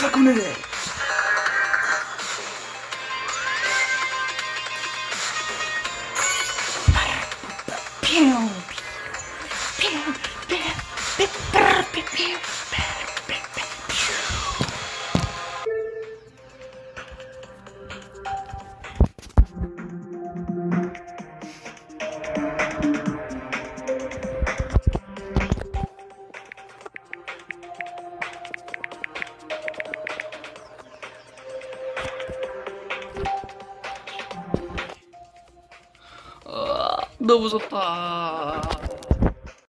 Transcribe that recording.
全くねねピュン。ピュンピュン。 너무 좋다.